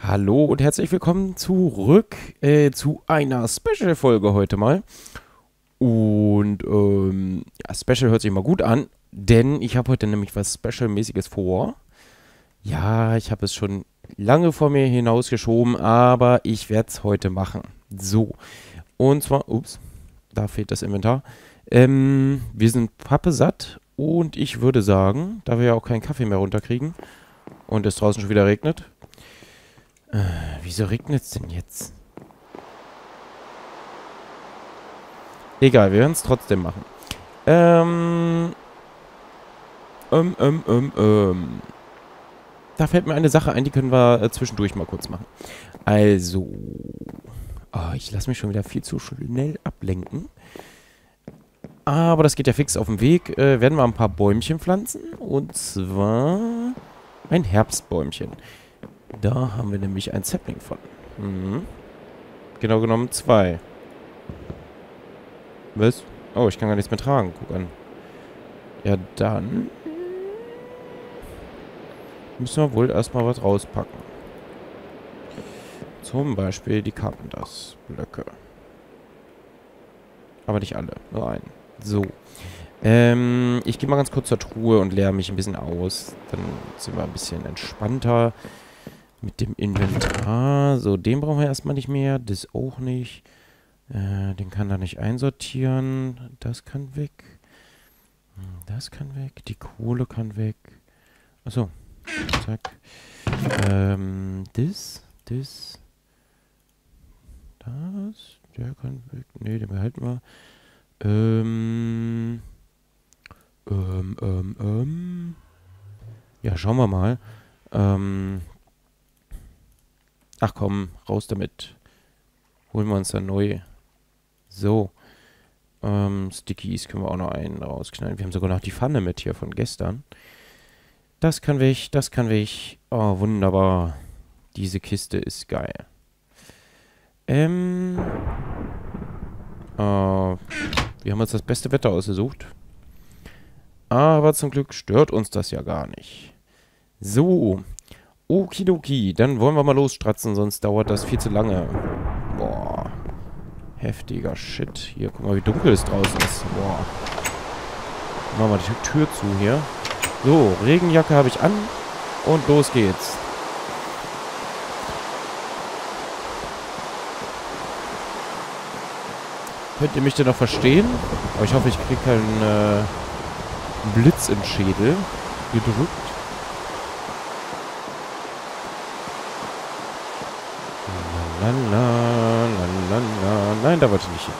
Hallo und herzlich willkommen zurück äh, zu einer Special-Folge heute mal. Und ähm, ja, Special hört sich mal gut an, denn ich habe heute nämlich was Special-mäßiges vor. Ja, ich habe es schon lange vor mir hinausgeschoben, aber ich werde es heute machen. So, und zwar, ups, da fehlt das Inventar. Ähm, wir sind pappesatt und ich würde sagen, da wir ja auch keinen Kaffee mehr runterkriegen und es draußen schon wieder regnet, äh, wieso regnet es denn jetzt? Egal, wir werden es trotzdem machen. Ähm. Ähm, ähm, ähm, ähm. Da fällt mir eine Sache ein, die können wir äh, zwischendurch mal kurz machen. Also. Oh, ich lasse mich schon wieder viel zu schnell ablenken. Aber das geht ja fix auf dem Weg. Äh, werden wir ein paar Bäumchen pflanzen. Und zwar ein Herbstbäumchen. Da haben wir nämlich ein Sapling von. Mhm. Genau genommen zwei. Was? Oh, ich kann gar nichts mehr tragen. Guck an. Ja, dann... Müssen wir wohl erstmal was rauspacken. Zum Beispiel die Carpenters-Blöcke. Aber nicht alle, nur einen. So. Ähm, ich gehe mal ganz kurz zur Truhe und leere mich ein bisschen aus. Dann sind wir ein bisschen entspannter. Mit dem Inventar. So, den brauchen wir erstmal nicht mehr. Das auch nicht. Äh, den kann er nicht einsortieren. Das kann weg. Hm, das kann weg. Die Kohle kann weg. Achso. Zack. Ähm, das. Das. Das. Der kann weg. Ne, den behalten wir. Ähm. Ähm, ähm, ähm. Ja, schauen wir mal. Ähm, Ach komm, raus damit. Holen wir uns dann neu. So. Ähm, Stickies können wir auch noch einen rausknallen. Wir haben sogar noch die Pfanne mit hier von gestern. Das kann weg, das kann weg. Oh, wunderbar. Diese Kiste ist geil. Ähm. Äh, wir haben uns das beste Wetter ausgesucht. Aber zum Glück stört uns das ja gar nicht. So, Okidoki, dann wollen wir mal losstratzen, sonst dauert das viel zu lange. Boah. Heftiger Shit. Hier, guck mal, wie dunkel es draußen ist. Boah. Machen wir die Tür zu hier. So, Regenjacke habe ich an. Und los geht's. Könnt ihr mich denn noch verstehen? Aber ich hoffe, ich kriege keinen äh, Blitz im Schädel gedrückt. Nein, da wollte ich nicht hin.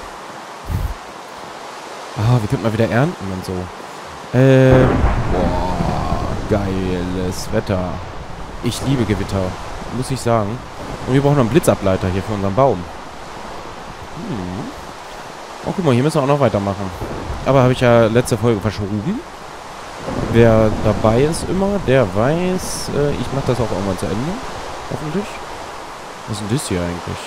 Ah, wir könnten mal wieder ernten und so. Ähm, boah, geiles Wetter. Ich liebe Gewitter, muss ich sagen. Und wir brauchen noch einen Blitzableiter hier für unseren Baum. Hm. Oh, guck mal, hier müssen wir auch noch weitermachen. Aber habe ich ja letzte Folge verschoben. Wer dabei ist immer, der weiß, äh, ich mache das auch irgendwann zu Ende. Hoffentlich. Was ist denn das hier eigentlich?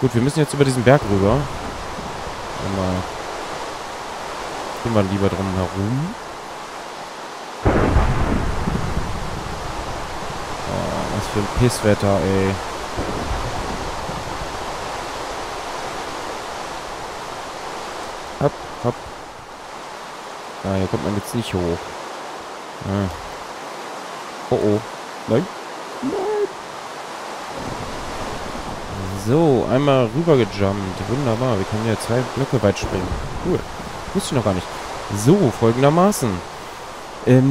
Gut, wir müssen jetzt über diesen Berg rüber. Mal. Gehen wir lieber drum herum. Oh, was für ein Pisswetter, ey. Hopp, hopp. Ah, hier kommt man jetzt nicht hoch. Ah. Oh, oh. Nein. So, einmal rüber gejumpt. Wunderbar. Wir können ja zwei Blöcke weit springen. Cool. Wusste ich noch gar nicht. So, folgendermaßen. Ähm,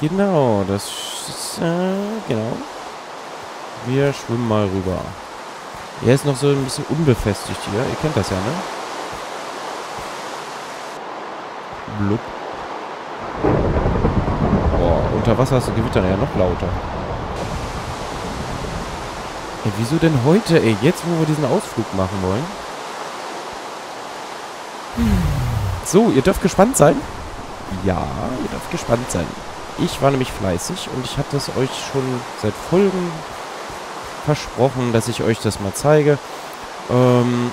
genau, das ist, äh, genau. Wir schwimmen mal rüber. Er ist noch so ein bisschen unbefestigt hier. Ihr kennt das ja, ne? Blub. Boah, unter Wasser ist das Gewitter ja noch lauter. Ey, wieso denn heute, ey? Jetzt, wo wir diesen Ausflug machen wollen? So, ihr dürft gespannt sein. Ja, ihr dürft gespannt sein. Ich war nämlich fleißig und ich hatte es euch schon seit Folgen versprochen, dass ich euch das mal zeige. Ähm,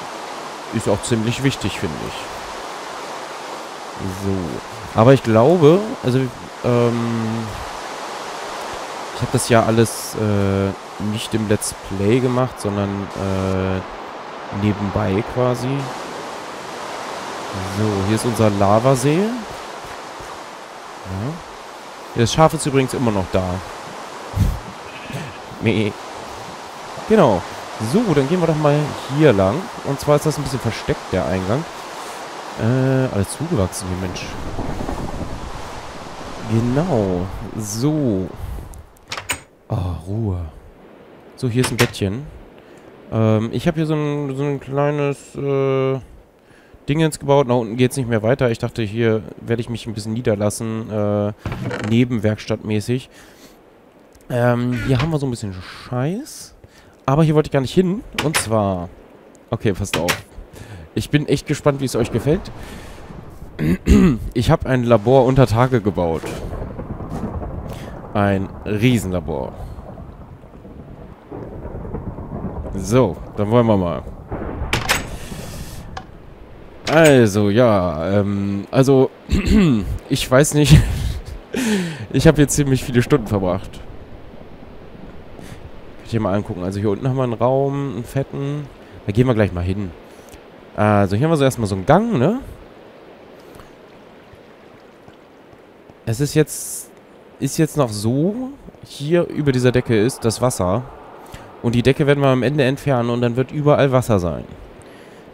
ist auch ziemlich wichtig, finde ich. So. Aber ich glaube, also, ähm, Ich habe das ja alles äh, nicht im Let's Play gemacht, sondern äh, nebenbei quasi. So, hier ist unser Lavasee. Ja. Das Schaf ist übrigens immer noch da. Meh. Genau. So, dann gehen wir doch mal hier lang. Und zwar ist das ein bisschen versteckt, der Eingang. Äh, alles zugewachsen hier, Mensch. Genau. So. Oh, Ruhe. So, hier ist ein Bettchen. Ähm, ich habe hier so ein, so ein kleines äh, Dingens gebaut. Nach unten geht es nicht mehr weiter. Ich dachte, hier werde ich mich ein bisschen niederlassen. Äh, nebenwerkstattmäßig. Ähm, hier haben wir so ein bisschen Scheiß. Aber hier wollte ich gar nicht hin. Und zwar... Okay, passt auf. Ich bin echt gespannt, wie es euch gefällt. Ich habe ein Labor unter Tage gebaut. Ein Riesenlabor. So, dann wollen wir mal. Also, ja, ähm, also, ich weiß nicht. ich habe jetzt ziemlich viele Stunden verbracht. Könnt ihr mal angucken. Also hier unten haben wir einen Raum, einen fetten. Da gehen wir gleich mal hin. Also hier haben wir so erstmal so einen Gang, ne? Es ist jetzt, ist jetzt noch so, hier über dieser Decke ist das Wasser. Und die Decke werden wir am Ende entfernen und dann wird überall Wasser sein.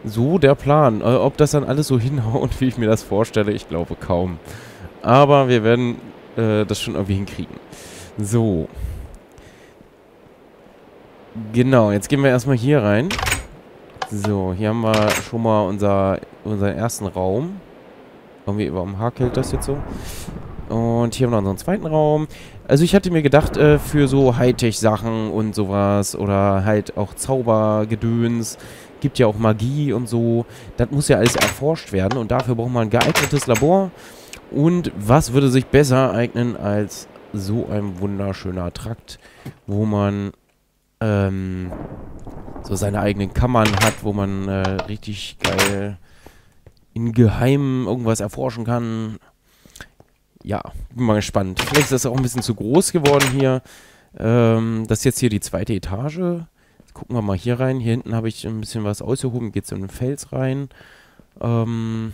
So der Plan. Äh, ob das dann alles so hinhaut, wie ich mir das vorstelle, ich glaube kaum. Aber wir werden äh, das schon irgendwie hinkriegen. So. Genau, jetzt gehen wir erstmal hier rein. So, hier haben wir schon mal unser, unseren ersten Raum. Irgendwie, warum hakelt das jetzt so? Und hier haben wir unseren zweiten Raum. Also ich hatte mir gedacht, äh, für so Hightech-Sachen und sowas oder halt auch Zaubergedöns, gibt ja auch Magie und so. Das muss ja alles erforscht werden und dafür braucht man ein geeignetes Labor. Und was würde sich besser eignen als so ein wunderschöner Trakt, wo man ähm, so seine eigenen Kammern hat, wo man äh, richtig geil in Geheimen irgendwas erforschen kann ja, bin mal gespannt. Vielleicht ist das auch ein bisschen zu groß geworden hier. Ähm, das ist jetzt hier die zweite Etage. Gucken wir mal hier rein. Hier hinten habe ich ein bisschen was ausgehoben. Geht so in den Fels rein. Ähm,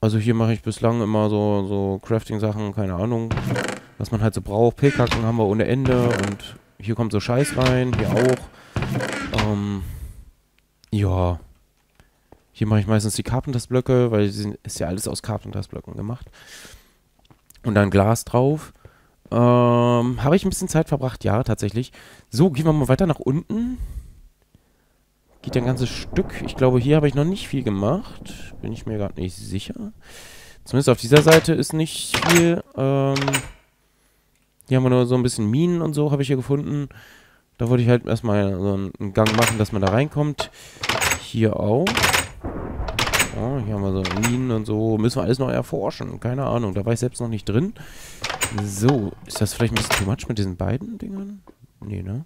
also hier mache ich bislang immer so, so Crafting-Sachen, keine Ahnung. Was man halt so braucht. Pillkacken haben wir ohne Ende. Und hier kommt so Scheiß rein. Hier auch. Ähm, ja. Hier mache ich meistens die Carpenters-Blöcke, weil es ist ja alles aus Carpenters-Blöcken gemacht und dann Glas drauf. Ähm, habe ich ein bisschen Zeit verbracht, ja, tatsächlich. So, gehen wir mal weiter nach unten. Geht ein ganzes Stück. Ich glaube, hier habe ich noch nicht viel gemacht. Bin ich mir gerade nicht sicher. Zumindest auf dieser Seite ist nicht viel. Ähm, hier haben wir nur so ein bisschen Minen und so, habe ich hier gefunden. Da wollte ich halt erstmal so einen Gang machen, dass man da reinkommt. Hier auch. Ja, hier haben wir so Minen und so. Müssen wir alles noch erforschen. Keine Ahnung. Da war ich selbst noch nicht drin. So. Ist das vielleicht ein bisschen too much mit diesen beiden Dingern? Nee, ne?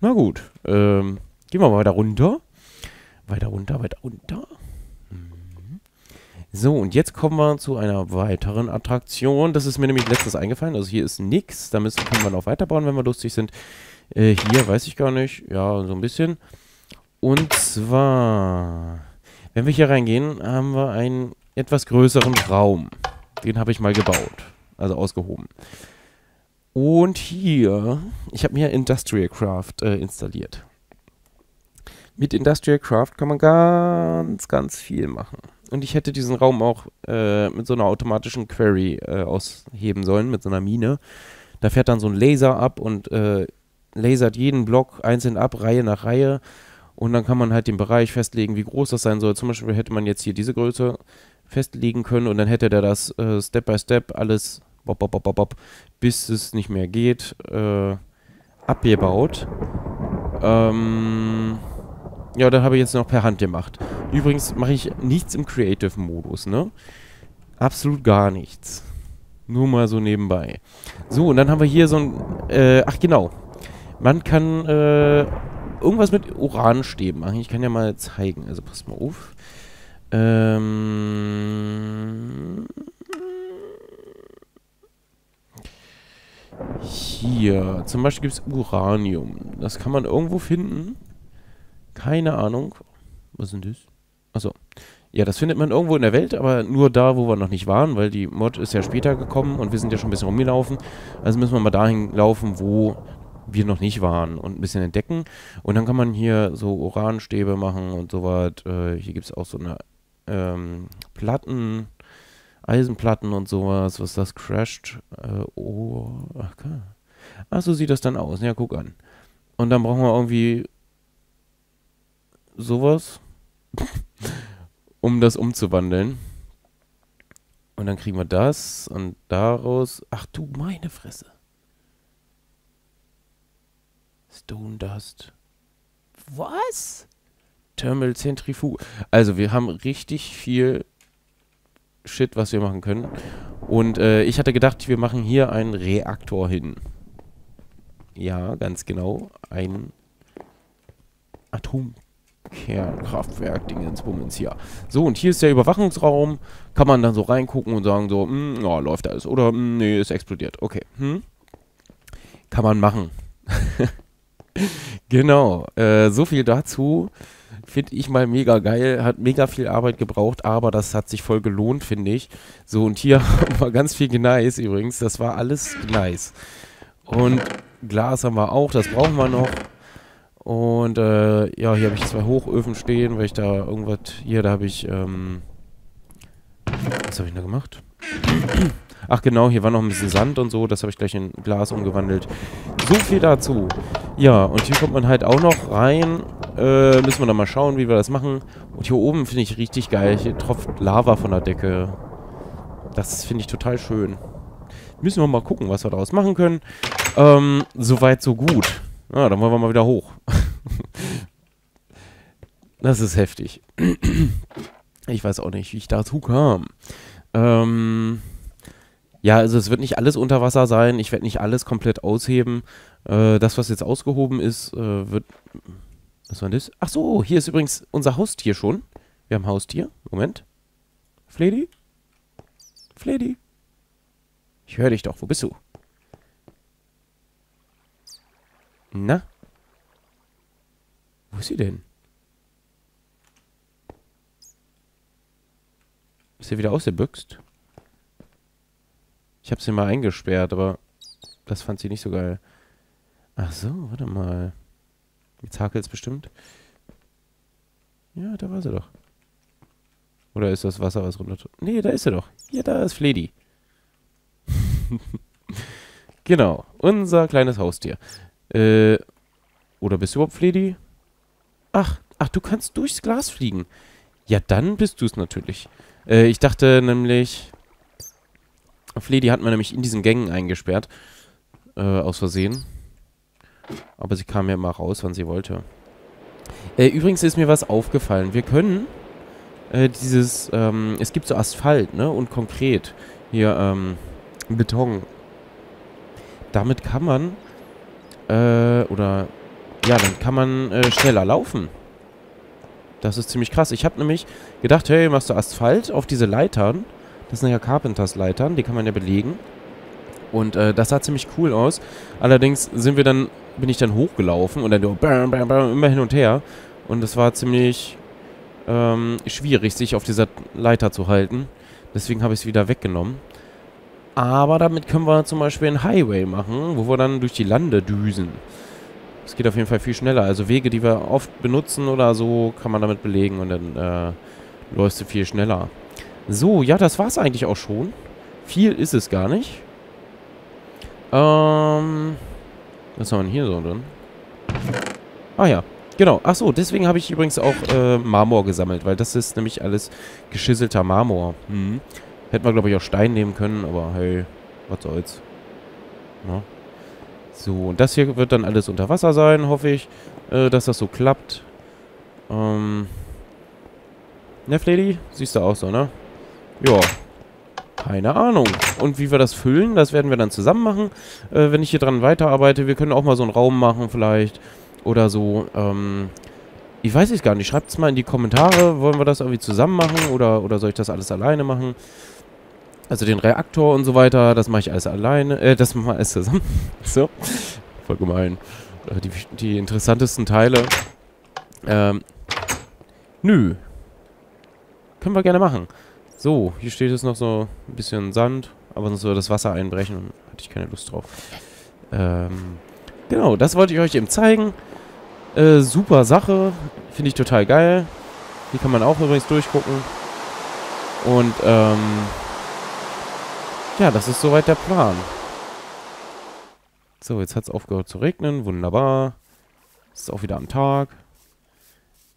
Na gut. Ähm, gehen wir mal weiter runter. Weiter runter, weiter runter. Mhm. So, und jetzt kommen wir zu einer weiteren Attraktion. Das ist mir nämlich letztes eingefallen. Also hier ist nichts. Da müssen, können wir noch weiterbauen, wenn wir lustig sind. Äh, hier weiß ich gar nicht. Ja, so ein bisschen. Und zwar wenn wir hier reingehen, haben wir einen etwas größeren Raum. Den habe ich mal gebaut. Also ausgehoben. Und hier, ich habe mir Industrial Craft äh, installiert. Mit Industrial Craft kann man ganz, ganz viel machen. Und ich hätte diesen Raum auch äh, mit so einer automatischen Query äh, ausheben sollen, mit so einer Mine. Da fährt dann so ein Laser ab und äh, lasert jeden Block einzeln ab, Reihe nach Reihe. Und dann kann man halt den Bereich festlegen, wie groß das sein soll. Zum Beispiel hätte man jetzt hier diese Größe festlegen können und dann hätte der das äh, Step by Step alles bop, bop, bop, bop, bis es nicht mehr geht, äh, abgebaut. Ähm, ja, dann habe ich jetzt noch per Hand gemacht. Übrigens mache ich nichts im Creative-Modus, ne? Absolut gar nichts. Nur mal so nebenbei. So, und dann haben wir hier so ein, äh, ach genau. Man kann, äh, irgendwas mit Uranstäben machen. Ich kann ja mal zeigen. Also passt mal auf. Ähm hier. Zum Beispiel gibt es Uranium. Das kann man irgendwo finden. Keine Ahnung. Was denn das? Achso. Ja, das findet man irgendwo in der Welt, aber nur da, wo wir noch nicht waren, weil die Mod ist ja später gekommen und wir sind ja schon ein bisschen rumgelaufen. Also müssen wir mal dahin laufen, wo wir noch nicht waren und ein bisschen entdecken. Und dann kann man hier so Uranstäbe machen und so was. Äh, hier gibt es auch so eine ähm, Platten, Eisenplatten und sowas, was das crasht. Äh, oh, okay. ach, so sieht das dann aus. Ja, guck an. Und dann brauchen wir irgendwie sowas um das umzuwandeln. Und dann kriegen wir das und daraus. Ach du meine Fresse. Stone Dust. Was? Thermal Zentrifug. Also wir haben richtig viel Shit, was wir machen können. Und äh, ich hatte gedacht, wir machen hier einen Reaktor hin. Ja, ganz genau. Ein Atom Kernkraftwerk, Dingens, Bummens hier. So, und hier ist der Überwachungsraum. Kann man dann so reingucken und sagen so, hm, ja, läuft alles. Oder, mh, hm, nee, ist explodiert. Okay. Hm? Kann man machen. genau. Äh, so viel dazu. Finde ich mal mega geil. Hat mega viel Arbeit gebraucht, aber das hat sich voll gelohnt, finde ich. So, und hier war ganz viel Gneis übrigens. Das war alles Gneis. Und Glas haben wir auch, das brauchen wir noch. Und äh, ja, hier habe ich zwei Hochöfen stehen, weil ich da irgendwas... Hier, da habe ich... Ähm, was habe ich da gemacht? Ach genau, hier war noch ein bisschen Sand und so. Das habe ich gleich in Glas umgewandelt. So viel dazu. Ja, und hier kommt man halt auch noch rein. Äh, müssen wir dann mal schauen, wie wir das machen. Und hier oben finde ich richtig geil. Hier tropft Lava von der Decke. Das finde ich total schön. Müssen wir mal gucken, was wir daraus machen können. Ähm, soweit, so gut. Ah, dann wollen wir mal wieder hoch. das ist heftig. ich weiß auch nicht, wie ich dazu kam. Ähm, ja, also es wird nicht alles unter Wasser sein. Ich werde nicht alles komplett ausheben. Äh, das, was jetzt ausgehoben ist, äh, wird... Was war das? Ach so, hier ist übrigens unser Haustier schon. Wir haben Haustier. Moment. Fledi? Fledi? Ich höre dich doch. Wo bist du? Na? Wo ist sie denn? Ist sie wieder ausgebüxt? Ich habe sie mal eingesperrt, aber das fand sie nicht so geil. Ach so, warte mal. Jetzt hakelt es bestimmt. Ja, da war sie doch. Oder ist das Wasser, was runter... Nee, da ist sie doch. Ja, da ist Fledi. genau, unser kleines Haustier. Äh, oder bist du überhaupt Fledi? Ach, ach, du kannst durchs Glas fliegen. Ja, dann bist du es natürlich. Äh, ich dachte nämlich, Fledi hat man nämlich in diesen Gängen eingesperrt. Äh, aus Versehen. Aber sie kam ja immer raus, wann sie wollte. Äh, übrigens ist mir was aufgefallen. Wir können äh, dieses, ähm, es gibt so Asphalt, ne? Und konkret hier, ähm, Beton. Damit kann man äh, oder ja, dann kann man äh, schneller laufen. Das ist ziemlich krass. Ich habe nämlich gedacht, hey, machst du Asphalt auf diese Leitern. Das sind ja Carpenters Leitern, die kann man ja belegen. Und äh, das sah ziemlich cool aus. Allerdings sind wir dann, bin ich dann hochgelaufen und dann bam, bam, bam, immer hin und her. Und es war ziemlich ähm, schwierig, sich auf dieser Leiter zu halten. Deswegen habe ich es wieder weggenommen. Aber damit können wir zum Beispiel einen Highway machen, wo wir dann durch die Lande düsen. Das geht auf jeden Fall viel schneller. Also Wege, die wir oft benutzen oder so, kann man damit belegen und dann äh, läufst du viel schneller. So, ja, das war's eigentlich auch schon. Viel ist es gar nicht. Ähm, was haben wir denn hier so drin? Ah ja, genau. Ach so, deswegen habe ich übrigens auch äh, Marmor gesammelt, weil das ist nämlich alles geschisselter Marmor. Mhm. Hätten wir, glaube ich, auch Stein nehmen können, aber hey, was soll's. Ja. So, und das hier wird dann alles unter Wasser sein, hoffe ich, äh, dass das so klappt. Ähm. Ne, Fledi? Siehst du auch so, ne? Ja. Keine Ahnung. Und wie wir das füllen, das werden wir dann zusammen machen, äh, wenn ich hier dran weiterarbeite. Wir können auch mal so einen Raum machen vielleicht. Oder so, ähm... Ich weiß es gar nicht. Schreibt es mal in die Kommentare. Wollen wir das irgendwie zusammen machen oder, oder soll ich das alles alleine machen? Also den Reaktor und so weiter, das mache ich alles alleine. Äh, das machen wir alles zusammen. so. Voll gemein. Äh, die, die interessantesten Teile. Ähm. Nö. Können wir gerne machen. So, hier steht jetzt noch so ein bisschen Sand. Aber sonst würde das Wasser einbrechen und hatte ich keine Lust drauf. Ähm. Genau, das wollte ich euch eben zeigen. Äh, super Sache. Finde ich total geil. Hier kann man auch übrigens durchgucken. Und, ähm... Ja, das ist soweit der Plan. So, jetzt hat es aufgehört zu regnen. Wunderbar. Ist auch wieder am Tag.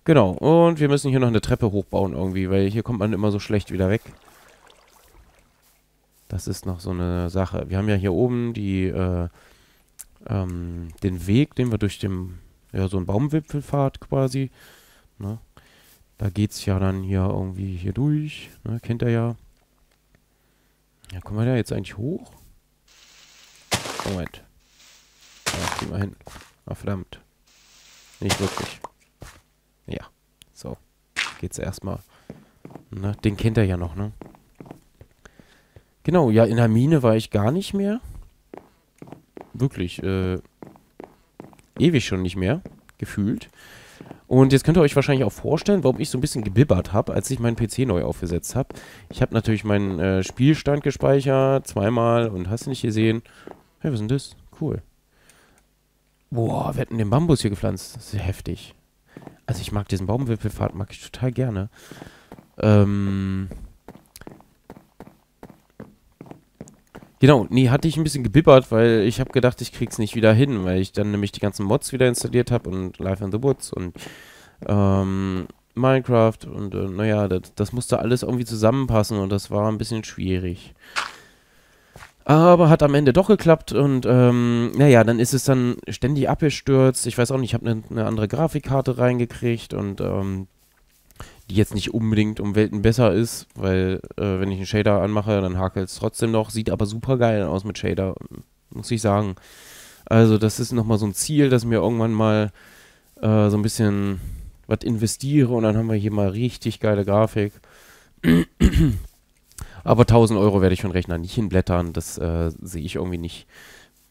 Genau, und wir müssen hier noch eine Treppe hochbauen irgendwie, weil hier kommt man immer so schlecht wieder weg. Das ist noch so eine Sache. Wir haben ja hier oben die, äh, ähm, den Weg, den wir durch den ja, so ein Baumwipfelfahrt quasi. Ne? Da es ja dann hier irgendwie hier durch. Ne? Kennt ihr ja. Ja, kommen wir da jetzt eigentlich hoch? Moment. Ja, gehen wir hin. Ah, verdammt. Nicht wirklich. Geht's erstmal. Ne? Den kennt er ja noch, ne? Genau, ja, in der Mine war ich gar nicht mehr. Wirklich, äh, ewig schon nicht mehr, gefühlt. Und jetzt könnt ihr euch wahrscheinlich auch vorstellen, warum ich so ein bisschen gebibbert habe, als ich meinen PC neu aufgesetzt habe. Ich habe natürlich meinen äh, Spielstand gespeichert, zweimal und hast du nicht gesehen. Hey, was ist denn das? Cool. Boah, wir hätten den Bambus hier gepflanzt. Das ist heftig. Also ich mag diesen Baumwipfelpfad, mag ich total gerne. Ähm, Genau, nee, hatte ich ein bisschen gebibbert, weil ich habe gedacht, ich krieg's nicht wieder hin, weil ich dann nämlich die ganzen Mods wieder installiert habe und Life in the Woods und ähm, Minecraft und äh, naja, das, das musste alles irgendwie zusammenpassen und das war ein bisschen schwierig. Aber hat am Ende doch geklappt und ähm, naja, dann ist es dann ständig abgestürzt. Ich weiß auch nicht, ich habe eine ne andere Grafikkarte reingekriegt und ähm, die jetzt nicht unbedingt um Welten besser ist, weil äh, wenn ich einen Shader anmache, dann hakelt es trotzdem noch, sieht aber super geil aus mit Shader, muss ich sagen. Also das ist nochmal so ein Ziel, dass mir irgendwann mal äh, so ein bisschen was investiere und dann haben wir hier mal richtig geile Grafik. Aber 1000 Euro werde ich von Rechner nicht hinblättern, das äh, sehe ich irgendwie nicht,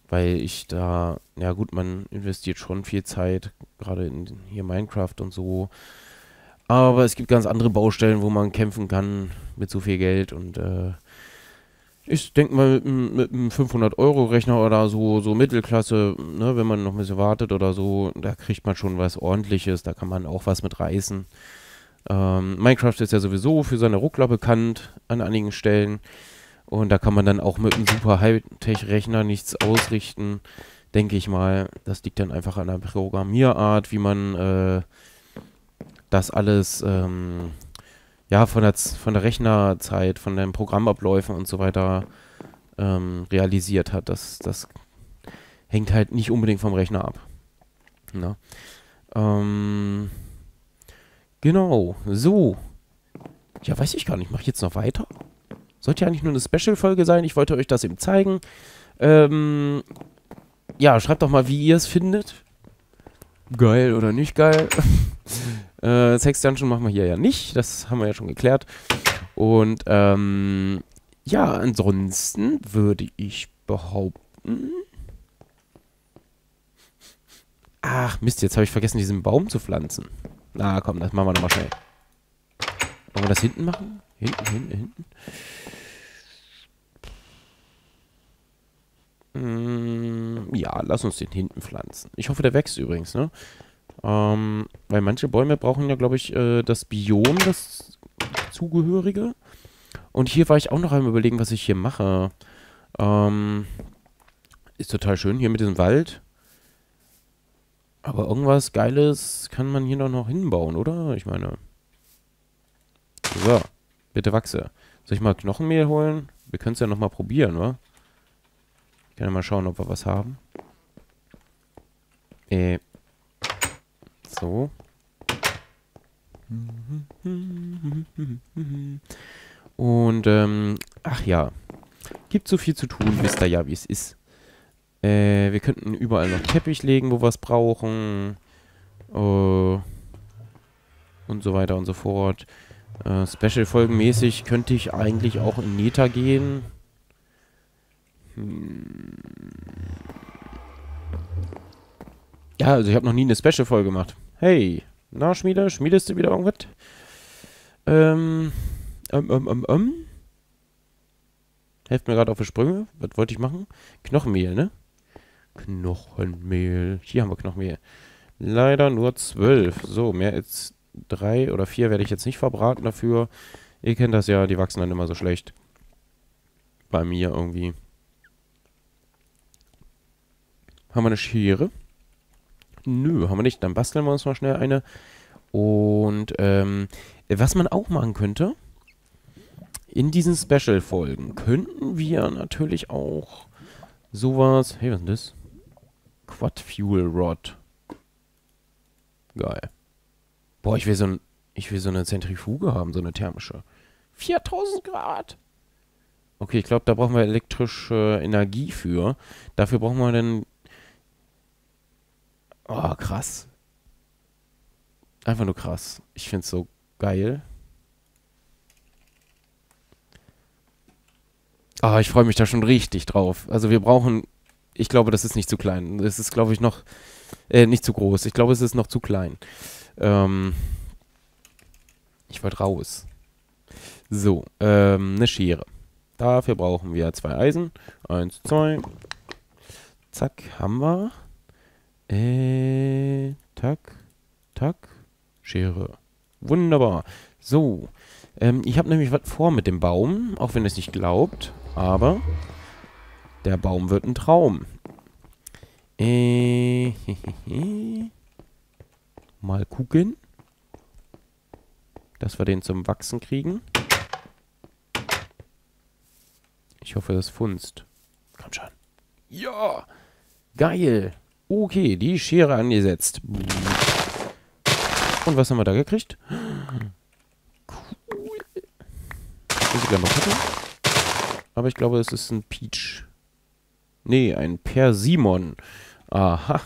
weil ich da, ja gut, man investiert schon viel Zeit, gerade in hier Minecraft und so. Aber es gibt ganz andere Baustellen, wo man kämpfen kann mit so viel Geld und äh, ich denke mal mit, mit einem 500-Euro-Rechner oder so, so Mittelklasse, ne, wenn man noch ein bisschen wartet oder so, da kriegt man schon was ordentliches, da kann man auch was mit reißen. Ähm, Minecraft ist ja sowieso für seine Ruckler bekannt an einigen Stellen und da kann man dann auch mit einem super Hightech-Rechner nichts ausrichten, denke ich mal. Das liegt dann einfach an der Programmierart, wie man äh, das alles ähm, ja von der, von der Rechnerzeit, von den Programmabläufen und so weiter ähm, realisiert hat. Das, das hängt halt nicht unbedingt vom Rechner ab. Na? Ähm, genau, so. Ja, weiß ich gar nicht. Mache ich jetzt noch weiter? Sollte ja eigentlich nur eine Special-Folge sein. Ich wollte euch das eben zeigen. Ähm, ja, schreibt doch mal, wie ihr es findet. Geil oder nicht geil. Äh, Sex Dungeon machen wir hier ja nicht, das haben wir ja schon geklärt. Und ähm, ja, ansonsten würde ich behaupten. Ach, Mist, jetzt habe ich vergessen, diesen Baum zu pflanzen. Na komm, das machen wir nochmal schnell. Wollen wir das hinten machen? Hinten, hinten, hinten. Mm, ja, lass uns den hinten pflanzen. Ich hoffe, der wächst übrigens, ne? Ähm, weil manche Bäume brauchen ja, glaube ich, äh, das Biom, das zugehörige. Und hier war ich auch noch einmal überlegen, was ich hier mache. Ähm, ist total schön hier mit diesem Wald. Aber irgendwas Geiles kann man hier noch hinbauen, oder? Ich meine. So, bitte wachse. Soll ich mal Knochenmehl holen? Wir können es ja nochmal probieren, wa? Ich kann ja mal schauen, ob wir was haben. Äh, so. Und, ähm, ach ja. Gibt so viel zu tun, wisst ihr ja, wie es ist. Äh, wir könnten überall noch Teppich legen, wo wir es brauchen. Äh, und so weiter und so fort. Äh, Special-Folgenmäßig könnte ich eigentlich auch in Neta gehen. Hm. Ja, also ich habe noch nie eine Special-Folge gemacht. Hey, na Schmiede, schmiedest du wieder irgendwas? Ähm, ähm, ähm, ähm, ähm. Helft mir gerade auf die Sprünge. Was wollte ich machen? Knochenmehl, ne? Knochenmehl. Hier haben wir Knochenmehl. Leider nur zwölf. So, mehr als drei oder vier werde ich jetzt nicht verbraten dafür. Ihr kennt das ja, die wachsen dann immer so schlecht. Bei mir irgendwie. Haben wir eine Schere? Nö, haben wir nicht. Dann basteln wir uns mal schnell eine. Und ähm, was man auch machen könnte, in diesen Special-Folgen könnten wir natürlich auch sowas... Hey, was ist denn das? Quad Fuel Rod. Geil. Boah, ich will so ein, ich will so eine Zentrifuge haben, so eine thermische. 4000 Grad. Okay, ich glaube, da brauchen wir elektrische Energie für. Dafür brauchen wir dann... Oh, krass. Einfach nur krass. Ich finde es so geil. Ah, ich freue mich da schon richtig drauf. Also wir brauchen... Ich glaube, das ist nicht zu klein. Das ist, glaube ich, noch... Äh, nicht zu groß. Ich glaube, es ist noch zu klein. Ähm, ich wollte raus. So, ähm, eine Schere. Dafür brauchen wir zwei Eisen. Eins, zwei. Zack, haben wir. Äh, tack, tack, Schere. Wunderbar. So, ähm, ich habe nämlich was vor mit dem Baum, auch wenn ihr es nicht glaubt. Aber der Baum wird ein Traum. Äh, Mal gucken. Dass wir den zum Wachsen kriegen. Ich hoffe, das funzt. Komm schon. Ja! Geil! Okay, die Schere angesetzt. Und was haben wir da gekriegt? Cool. Muss ich gleich mal gucken. Aber ich glaube, es ist ein Peach. Nee, ein Persimon. Aha.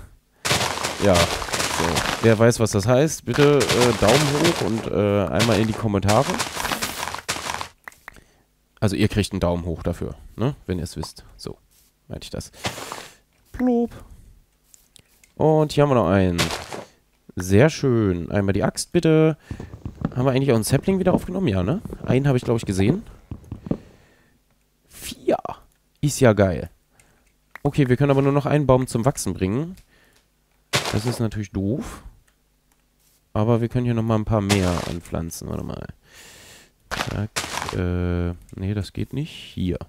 Ja, so, wer weiß, was das heißt, bitte äh, Daumen hoch und äh, einmal in die Kommentare. Also ihr kriegt einen Daumen hoch dafür, ne? Wenn ihr es wisst. So, meinte ich das. Plop. Und hier haben wir noch einen. Sehr schön. Einmal die Axt, bitte. Haben wir eigentlich auch einen Sapling wieder aufgenommen? Ja, ne? Einen habe ich, glaube ich, gesehen. Vier. Ist ja geil. Okay, wir können aber nur noch einen Baum zum Wachsen bringen. Das ist natürlich doof. Aber wir können hier nochmal ein paar mehr anpflanzen. Warte mal. Zack. Äh, nee, das geht nicht. Hier.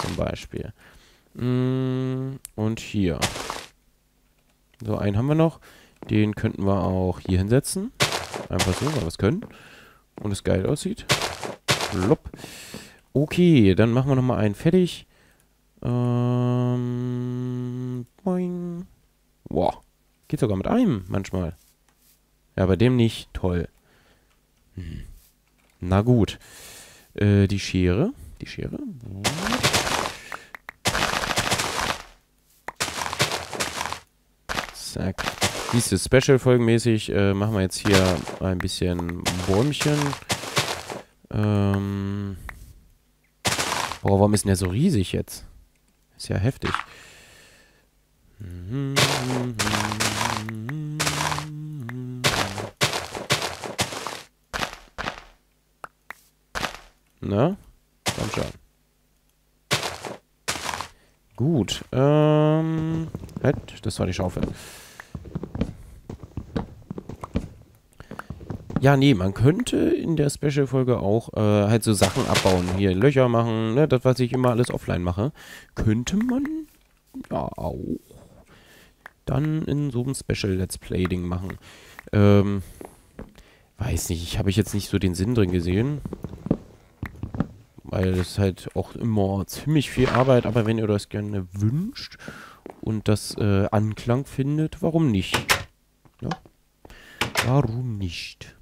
Zum Beispiel. Mm, und hier. So, einen haben wir noch. Den könnten wir auch hier hinsetzen. Einfach so, weil wir es können. Und es geil aussieht. Plopp. Okay, dann machen wir nochmal einen fertig. Ähm, boing. Wow. Geht sogar mit einem manchmal. Ja, bei dem nicht. Toll. Hm. Na gut. Äh, die Schere. Die Schere. Zack. Du, Special-Folgenmäßig äh, machen wir jetzt hier ein bisschen Bäumchen. Ähm. Boah, warum ist denn der so riesig jetzt? Ist ja heftig. Na? Komm schon. Gut. Ähm. Halt, das war die Schaufel. Ja, nee, man könnte in der Special-Folge auch äh, halt so Sachen abbauen. Hier Löcher machen, ne, das, was ich immer alles offline mache. Könnte man ja auch dann in so einem Special-Let's Play-Ding machen. Ähm, weiß nicht, ich habe ich jetzt nicht so den Sinn drin gesehen. Weil es halt auch immer ziemlich viel Arbeit, aber wenn ihr das gerne wünscht und das äh, Anklang findet, warum nicht? Ja? Warum nicht?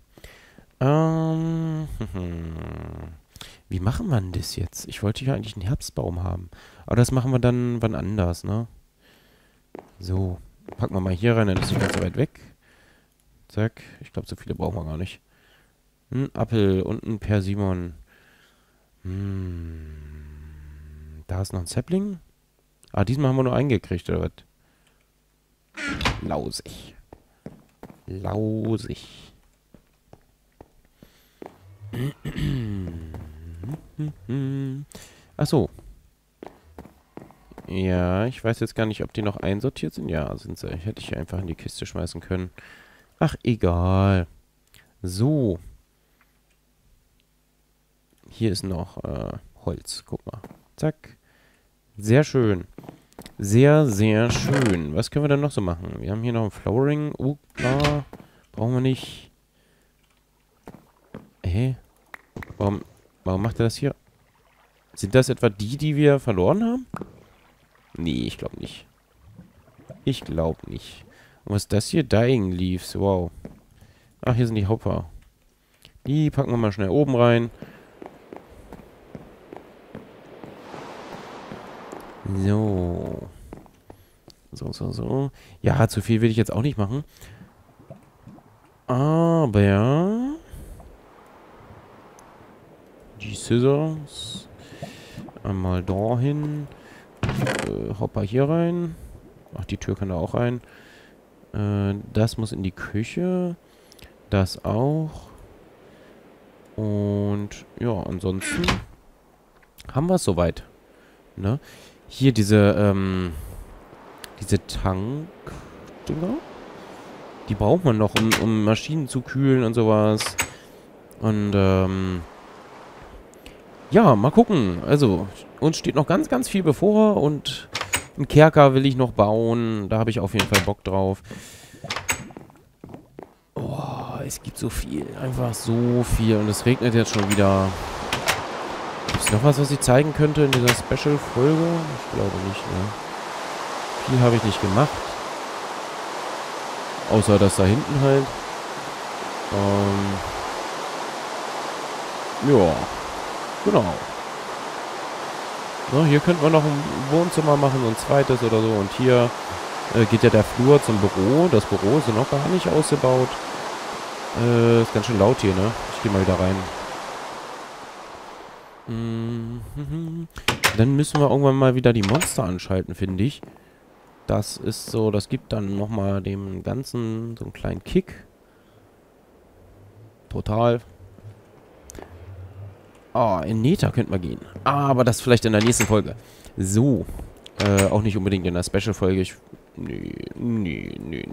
Ähm, wie machen wir denn das jetzt? Ich wollte ja eigentlich einen Herbstbaum haben. Aber das machen wir dann wann anders, ne? So, packen wir mal hier rein, dann ist die ganz weit weg. Zack. Ich glaube, so viele brauchen wir gar nicht. Ein Apfel und ein Persimon. Hm. Da ist noch ein Sapling. Ah, diesmal haben wir nur eingekriegt, oder was? Lausig. Lausig. Ach so. Ja, ich weiß jetzt gar nicht, ob die noch einsortiert sind. Ja, sind sie. Hätte ich einfach in die Kiste schmeißen können. Ach, egal. So. Hier ist noch äh, Holz. Guck mal. Zack. Sehr schön. Sehr, sehr schön. Was können wir denn noch so machen? Wir haben hier noch ein Flowering. Oh, klar. Brauchen wir nicht. Hä? Warum, warum macht er das hier? Sind das etwa die, die wir verloren haben? Nee, ich glaube nicht. Ich glaube nicht. Und was ist das hier? Dying Leaves. Wow. Ach, hier sind die Hopper. Die packen wir mal schnell oben rein. So. So, so, so. Ja, zu viel will ich jetzt auch nicht machen. Aber... Die Scissors. Einmal dahin. Äh, Hopper hier rein. Ach, die Tür kann da auch rein. Äh, das muss in die Küche. Das auch. Und ja, ansonsten haben wir es soweit. Ne? Hier diese, ähm, diese Tank-Dinger. Die braucht man noch, um, um Maschinen zu kühlen und sowas. Und, ähm, ja, mal gucken. Also, uns steht noch ganz, ganz viel bevor und einen Kerker will ich noch bauen. Da habe ich auf jeden Fall Bock drauf. Oh, es gibt so viel. Einfach so viel. Und es regnet jetzt schon wieder. Gibt es noch was, was ich zeigen könnte in dieser Special-Folge? Ich glaube nicht, ne? Viel habe ich nicht gemacht. Außer das da hinten halt. Ähm. Ja. Genau. So, hier könnten wir noch ein Wohnzimmer machen, so ein zweites oder so. Und hier äh, geht ja der Flur zum Büro. Das Büro ist ja noch gar nicht ausgebaut. Äh, ist ganz schön laut hier, ne? Ich gehe mal wieder rein. Mhm. Dann müssen wir irgendwann mal wieder die Monster anschalten, finde ich. Das ist so, das gibt dann nochmal dem Ganzen so einen kleinen Kick. Total. Oh, in Neta könnte man gehen. Aber das vielleicht in der nächsten Folge. So. Äh, auch nicht unbedingt in der Special-Folge. Ich... Nee, nee, nee, nee.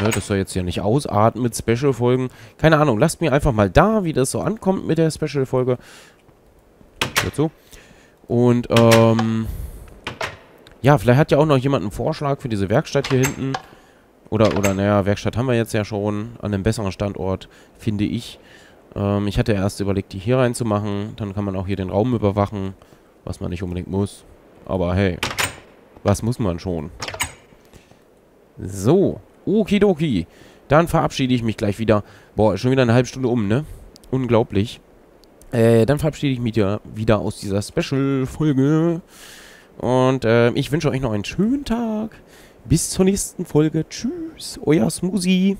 Ne, das soll jetzt ja nicht ausarten mit Special-Folgen. Keine Ahnung, lasst mir einfach mal da, wie das so ankommt mit der Special-Folge. Dazu. Und, ähm... Ja, vielleicht hat ja auch noch jemand einen Vorschlag für diese Werkstatt hier hinten. Oder, oder, naja, Werkstatt haben wir jetzt ja schon an einem besseren Standort, finde ich. Ähm, ich hatte erst überlegt, die hier reinzumachen. Dann kann man auch hier den Raum überwachen, was man nicht unbedingt muss. Aber hey, was muss man schon? So, okidoki. Dann verabschiede ich mich gleich wieder. Boah, schon wieder eine halbe Stunde um, ne? Unglaublich. Äh, dann verabschiede ich mich ja wieder aus dieser Special-Folge. Und äh, ich wünsche euch noch einen schönen Tag. Bis zur nächsten Folge. Tschüss, euer Smoothie.